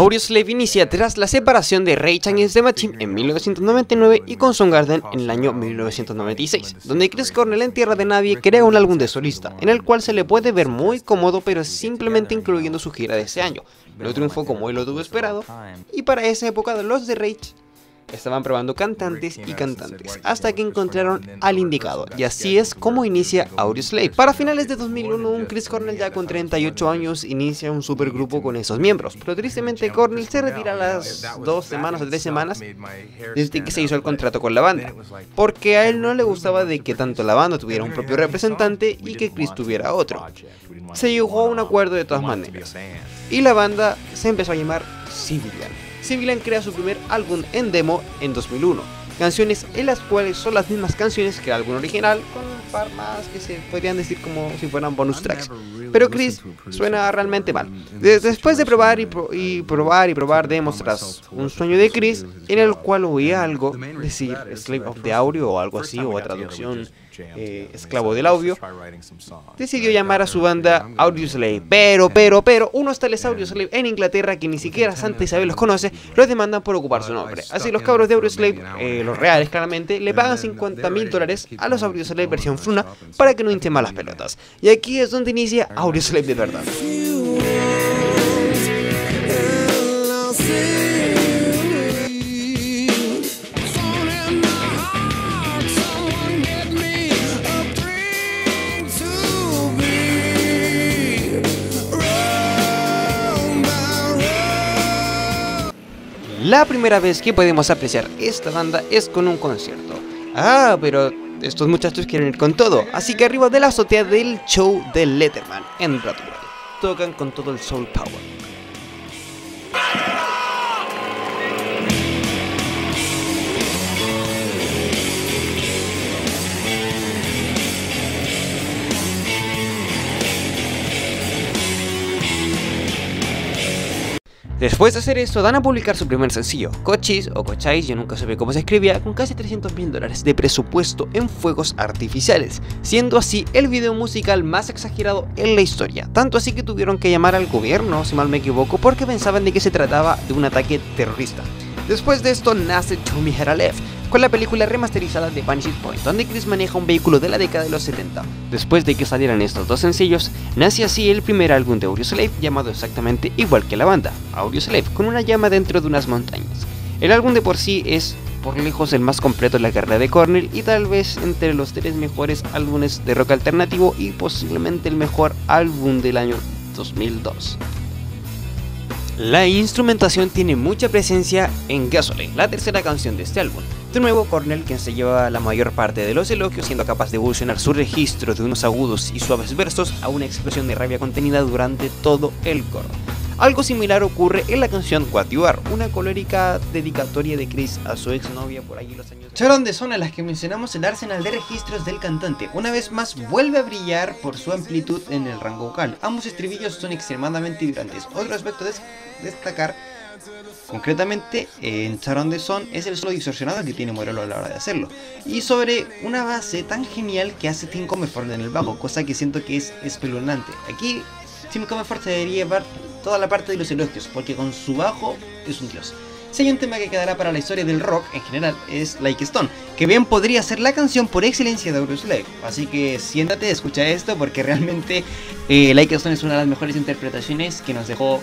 Audioslave inicia tras la separación de Rage Against the Machine en 1999 y con Soundgarden en el año 1996, donde Chris Cornell en Tierra de Nadie crea un álbum de solista, en el cual se le puede ver muy cómodo pero simplemente incluyendo su gira de ese año. No triunfó como él lo tuvo esperado, y para esa época los de Rage Estaban probando cantantes y cantantes, hasta que encontraron al indicado, y así es como inicia Audioslave. Para finales de 2001, un Chris Cornell ya con 38 años inicia un supergrupo con esos miembros, pero tristemente Cornell se retira a las dos semanas o tres semanas desde que se hizo el contrato con la banda, porque a él no le gustaba de que tanto la banda tuviera un propio representante y que Chris tuviera otro. Se llegó a un acuerdo de todas maneras, y la banda se empezó a llamar Civilian. Civilian crea su primer álbum en demo en 2001, canciones en las cuales son las mismas canciones que el álbum original, con un par más que se podrían decir como si fueran bonus tracks. Pero Chris suena realmente mal. Después de probar y, probar y probar demos tras un sueño de Chris, en el cual oía algo, decir Slave of the Audio o algo así, o traducción eh, esclavo del audio, decidió llamar a su banda Audioslave. Pero, pero, pero, unos tales Audioslave en Inglaterra que ni siquiera Santa Isabel los conoce, los demandan por ocupar su nombre. Así los cabros de Audioslave, eh, los reales claramente, le pagan 50 mil dólares a los Audioslave versión Fruna para que no hinchen malas pelotas. Y aquí es donde inicia Audioslave de verdad. La primera vez que podemos apreciar esta banda es con un concierto. Ah, pero estos muchachos quieren ir con todo, así que arriba de la azotea del show de Letterman en Broadway, tocan con todo el soul power. Después de hacer esto, dan a publicar su primer sencillo, Cochis o Cochais, yo nunca supe cómo se escribía, con casi 300 mil dólares de presupuesto en fuegos artificiales, siendo así el video musical más exagerado en la historia. Tanto así que tuvieron que llamar al gobierno, si mal me equivoco, porque pensaban de que se trataba de un ataque terrorista. Después de esto nace Tommy Left, con la película remasterizada de Vanishing Point, donde Chris maneja un vehículo de la década de los 70. Después de que salieran estos dos sencillos, nace así el primer álbum de Audioslave llamado exactamente igual que la banda, Audioslave, con una llama dentro de unas montañas. El álbum de por sí es por lejos el más completo en la carrera de Cornell y tal vez entre los tres mejores álbumes de rock alternativo y posiblemente el mejor álbum del año 2002. La instrumentación tiene mucha presencia en Gasoline, la tercera canción de este álbum. De nuevo, Cornell, quien se lleva la mayor parte de los elogios, siendo capaz de evolucionar su registro de unos agudos y suaves versos a una expresión de rabia contenida durante todo el coro. Algo similar ocurre en la canción What You Are, una colérica dedicatoria de Chris a su exnovia por allí los años. Charon de zona las que mencionamos el arsenal de registros del cantante. Una vez más vuelve a brillar por su amplitud en el rango vocal. Ambos estribillos son extremadamente vibrantes. Otro aspecto de destacar Concretamente, en Charon de Son es el solo distorsionado que tiene Morello a la hora de hacerlo. Y sobre una base tan genial que hace Tim Comerford en el bajo, cosa que siento que es espeluznante. Aquí Tim Comerford se debería llevar toda la parte de los elogios, porque con su bajo es un dios. Si hay un tema que quedará para la historia del rock en general es Like Stone, que bien podría ser la canción por excelencia de Audioslave. Así que siéntate, escucha esto porque realmente eh, Like Stone es una de las mejores interpretaciones que nos dejó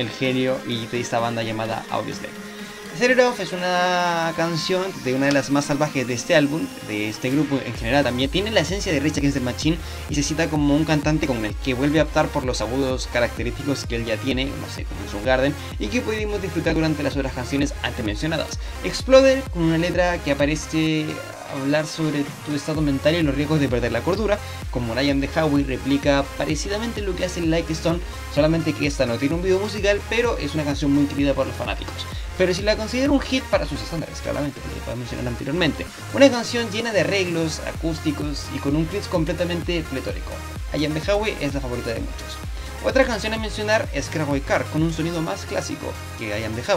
el genio y de esta banda llamada Audioslave. Set es una canción de una de las más salvajes de este álbum, de este grupo en general también. Tiene la esencia de Rich Against Machine y se cita como un cantante con el que vuelve a optar por los agudos característicos que él ya tiene, no sé, como en su Garden, y que pudimos disfrutar durante las otras canciones antes mencionadas. Exploder, con una letra que aparece hablar sobre tu estado mental y los riesgos de perder la cordura, como Ryan de Howie replica parecidamente lo que hace Like Stone, solamente que esta no tiene un video musical, pero es una canción muy querida por los fanáticos. Pero si la considero un hit para sus estándares, claramente, como ya mencionar anteriormente. Una canción llena de arreglos acústicos y con un clip completamente pletórico. Am The Howie es la favorita de muchos. Otra canción a mencionar es Crazy Car, con un sonido más clásico que I Am The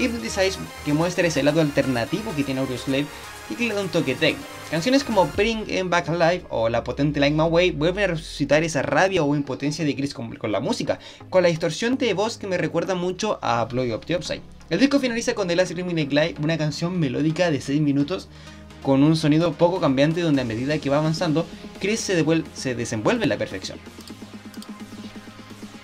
Hypnotize que muestra ese lado alternativo que tiene Audioslave y que le da un toque techno. Canciones como Bring Em Back Alive o la potente Like My Way vuelven a resucitar esa rabia o impotencia de Chris con, la música, con la distorsión de voz que me recuerda mucho a Blow Up the Upside. El disco finaliza con The Last Remake Live, una canción melódica de 6 minutos con un sonido poco cambiante donde a medida que va avanzando, Chris se, se desenvuelve en la perfección.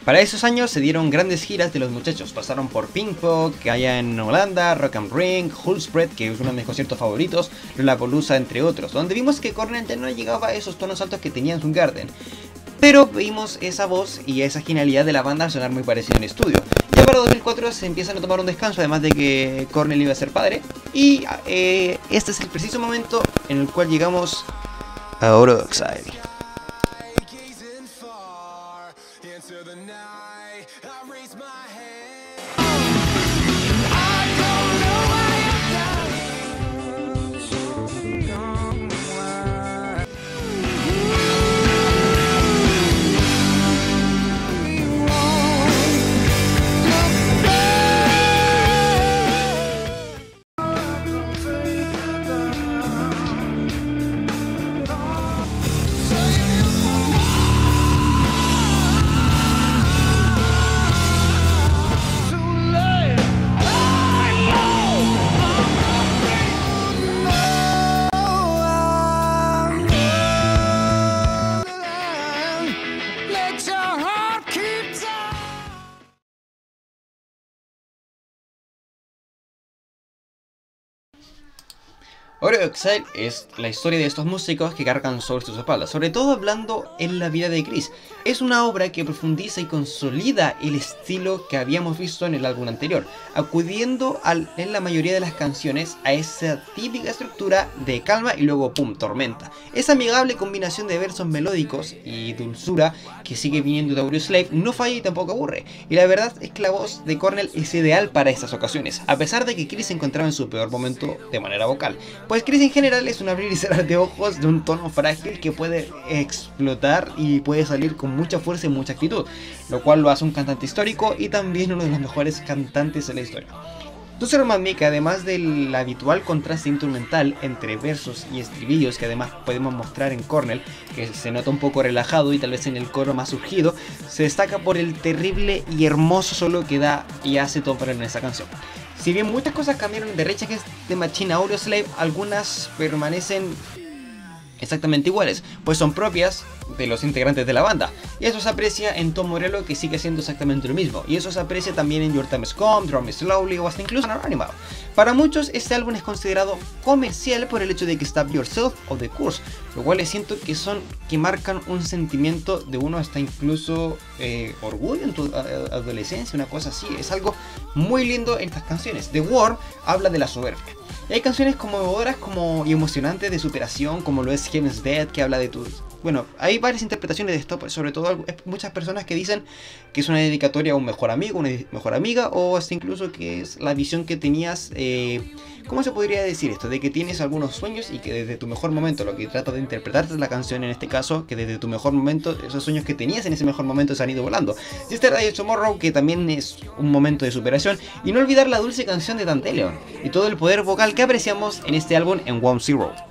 Para esos años se dieron grandes giras de los muchachos, pasaron por Pinkpop, que haya en Holanda, Rock and Ring, Hullspread, que es uno de mis conciertos favoritos, Lollapalooza, entre otros, donde vimos que Cornell ya no llegaba a esos tonos altos que tenía en su Garden. Pero vimos esa voz y esa genialidad de la banda sonar muy parecido en estudio. Ya para 2004 se empiezan a tomar un descanso, además de que Cornell iba a ser padre. Y eh, este es el preciso momento en el cual llegamos a Oro. Oreo Exile es la historia de estos músicos que cargan sobre sus espaldas, sobre todo hablando en la vida de Chris. Es una obra que profundiza y consolida el estilo que habíamos visto en el álbum anterior, acudiendo en la mayoría de las canciones a esa típica estructura de calma y luego pum, tormenta. Esa amigable combinación de versos melódicos y dulzura que sigue viniendo de Audio Slave no falla y tampoco aburre. Y la verdad es que la voz de Cornell es ideal para estas ocasiones, a pesar de que Chris se encontraba en su peor momento de manera vocal. Pues Chris en general es un abrir y cerrar de ojos de un tono frágil que puede explotar y puede salir con mucha fuerza y mucha actitud, lo cual lo hace un cantante histórico y también uno de los mejores cantantes de la historia. Roman que además del habitual contraste instrumental entre versos y estribillos que además podemos mostrar en Cornell, que se nota un poco relajado y tal vez en el coro más surgido, se destaca por el terrible y hermoso solo que da y hace Topper en esa canción. Si bien muchas cosas cambiaron de Rage de Machine a Audio Slave, algunas permanecen exactamente iguales, pues son propias de los integrantes de la banda. Y eso se aprecia en Tom Morello que sigue siendo exactamente lo mismo. Y eso se aprecia también en Your Time is Come, Drum Slowly o hasta incluso en Animal. Para muchos este álbum es considerado comercial por el hecho de que está Yourself o The Curse, lo cual siento que son que marcan un sentimiento de uno hasta incluso eh, orgullo en tu adolescencia, una cosa así. Es algo muy lindo en estas canciones. The War habla de la soberbia. Y hay canciones conmovedoras como, y emocionantes de superación, como lo es Heaven's Dead, que habla de tus bueno, hay varias interpretaciones de esto, sobre todo muchas personas que dicen que es una dedicatoria a un mejor amigo, una mejor amiga, o hasta incluso que es la visión que tenías, eh, ¿cómo se podría decir esto? De que tienes algunos sueños y que desde tu mejor momento, lo que trata de interpretarte la canción en este caso, que desde tu mejor momento, esos sueños que tenías en ese mejor momento se han ido volando. Y este Radio Tomorrow, que también es un momento de superación, y no olvidar la dulce canción de Danteleon y todo el poder vocal que apreciamos en este álbum en One Zero.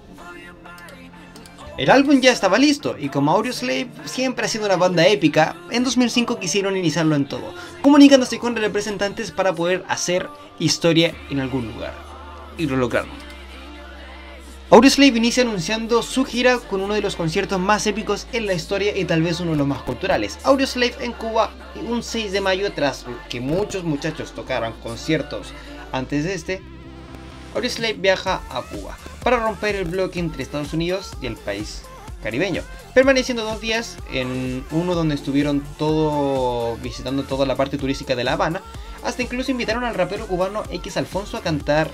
El álbum ya estaba listo y como Audioslave siempre ha sido una banda épica, en 2005 quisieron iniciarlo en todo, comunicándose con representantes para poder hacer historia en algún lugar. Y lo lograron. Audioslave inicia anunciando su gira con uno de los conciertos más épicos en la historia y tal vez uno de los más culturales. Audioslave en Cuba un 6 de mayo tras que muchos muchachos tocaran conciertos antes de este, Audioslave viaja a Cuba para romper el bloque entre Estados Unidos y el país caribeño, permaneciendo dos días en uno donde estuvieron todo visitando toda la parte turística de La Habana, hasta incluso invitaron al rapero cubano X Alfonso a cantar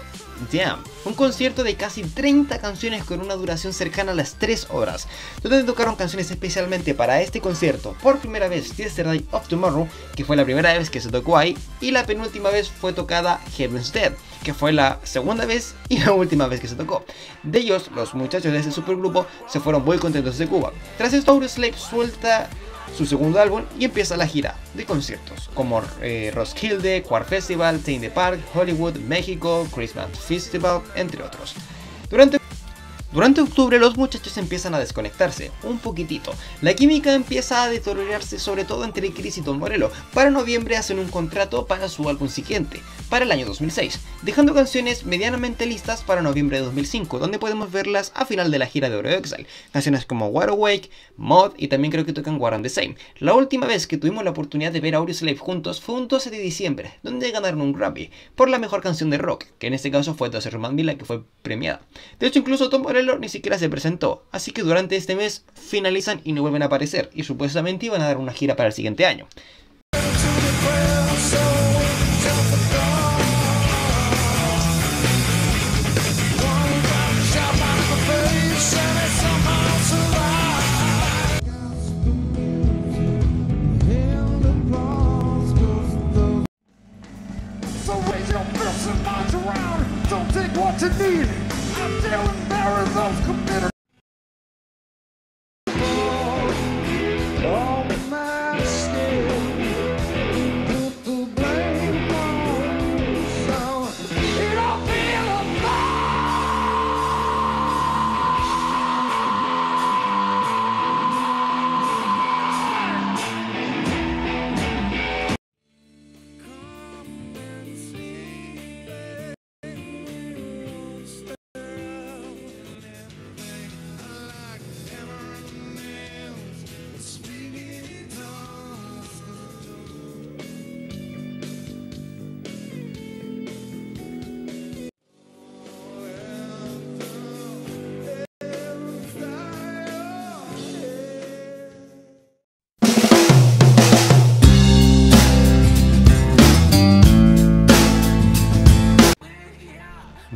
Jam, un concierto de casi 30 canciones con una duración cercana a las 3 horas, donde tocaron canciones especialmente para este concierto. Por primera vez Yesterday of Tomorrow, que fue la primera vez que se tocó ahí, y la penúltima vez fue tocada Heaven's Dead, que fue la segunda vez y la última vez que se tocó. De ellos, los muchachos de ese supergrupo se fueron muy contentos de Cuba. Tras esto, Slave suelta su segundo álbum y empieza la gira de conciertos como eh, Roskilde, Quart Festival, Tain the Park, Hollywood, México, Christmas Festival, entre otros. Durante durante octubre los muchachos empiezan a desconectarse, un poquitito. La química empieza a deteriorarse sobre todo entre Chris y Tom Morello. Para noviembre hacen un contrato para su álbum siguiente, para el año 2006, dejando canciones medianamente listas para noviembre de 2005, donde podemos verlas a final de la gira de Oro Exile. Canciones como War Awake, Mod y también creo que tocan War and the Same. La última vez que tuvimos la oportunidad de ver a Audioslave juntos fue un 12 de diciembre, donde ganaron un Grammy por la mejor canción de rock, que en este caso fue 12 Roman Mila que fue premiada. De hecho incluso Tom Morello ni siquiera se presentó, así que durante este mes finalizan y no vuelven a aparecer, y supuestamente iban a dar una gira para el siguiente año.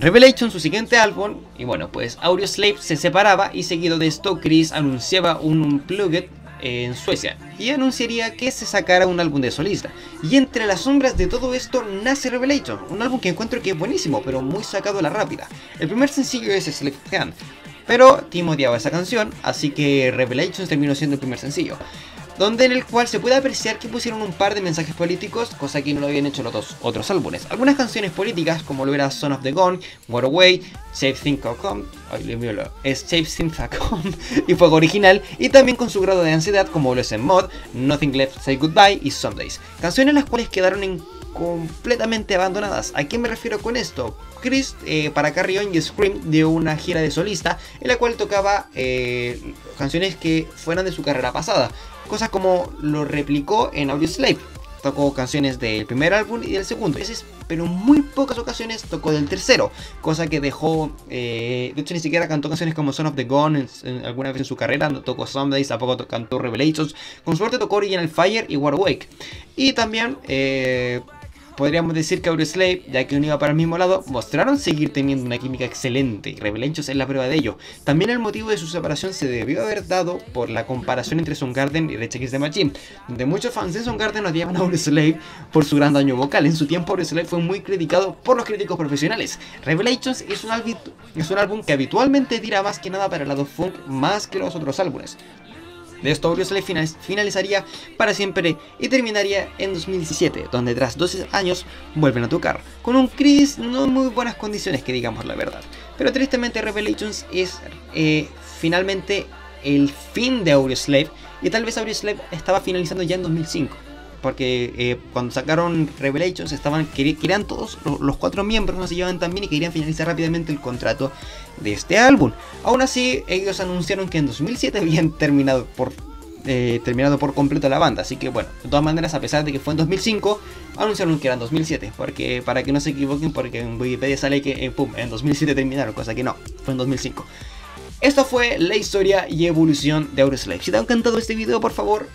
Revelation, su siguiente álbum, y bueno, pues Audioslave se separaba y seguido de esto Chris anunciaba un Unplugged en Suecia y anunciaría que se sacara un álbum de solista. Y entre las sombras de todo esto nace Revelation, un álbum que encuentro que es buenísimo, pero muy sacado a la rápida. El primer sencillo es Slave Hand, pero Tim odiaba esa canción, así que Revelation terminó siendo el primer sencillo donde en el cual se puede apreciar que pusieron un par de mensajes políticos, cosa que no lo habían hecho los dos otros álbumes. Algunas canciones políticas, como lo era Son of the Gone, War Away, Come, es y Fuego Original, y también con su grado de ansiedad, como lo es en Mod, Nothing Left, Say Goodbye y Sundays. Canciones las cuales quedaron en completamente abandonadas. ¿A qué me refiero con esto? Chris eh, para Carrion y Scream dio una gira de solista en la cual tocaba eh, canciones que fueran de su carrera pasada cosas como lo replicó en Audioslave. Tocó canciones del primer álbum y del segundo, pero en muy pocas ocasiones tocó del tercero, cosa que dejó. Eh, de hecho, ni siquiera cantó canciones como Son of the Gone en, alguna vez en su carrera, no tocó Days, tampoco cantó Revelations. Con suerte tocó Original Fire y War Awake. Y también eh, podríamos decir que Audioslave, ya que unido para el mismo lado, mostraron seguir teniendo una química excelente y es la prueba de ello. También el motivo de su separación se debió haber dado por la comparación entre Soundgarden y Rage Against the Machine, donde muchos fans de Soundgarden odiaban a Audioslave por su gran daño vocal. En su tiempo Audioslave fue muy criticado por los críticos profesionales. Revelations es un, es un álbum que habitualmente tira más que nada para el lado funk más que los otros álbumes. De esto Audioslave finalizaría para siempre y terminaría en 2017, donde tras 12 años vuelven a tocar, con un Chris no en muy buenas condiciones que digamos la verdad. Pero tristemente Revelations es eh, finalmente el fin de Audioslave y tal vez Audioslave estaba finalizando ya en 2005 porque eh, cuando sacaron Revelations estaban querían todos los, cuatro miembros no se llevaban tan bien y querían finalizar rápidamente el contrato de este álbum. Aún así, ellos anunciaron que en 2007 habían terminado por eh, terminado por completo la banda. Así que bueno, de todas maneras, a pesar de que fue en 2005, anunciaron que era en 2007. Porque para que no se equivoquen, porque en Wikipedia sale que eh, en 2007 terminaron, cosa que no, fue en 2005. Esto fue la historia y evolución de Audioslave. Si te ha encantado este video, por favor,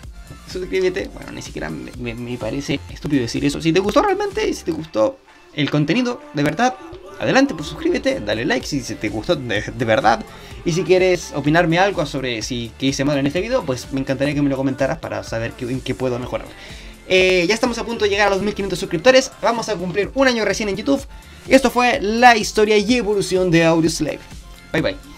suscríbete. Bueno, ni siquiera me, parece estúpido decir eso. Si te gustó realmente, si te gustó el contenido, de verdad, adelante, pues suscríbete, dale like si te gustó de, verdad. Y si quieres opinarme algo sobre si que hice mal en este video, pues me encantaría que me lo comentaras para saber en qué puedo mejorar. Eh, ya estamos a punto de llegar a los 1500 suscriptores. Vamos a cumplir un año recién en YouTube. Y esto fue la historia y evolución de Audioslave. Bye bye.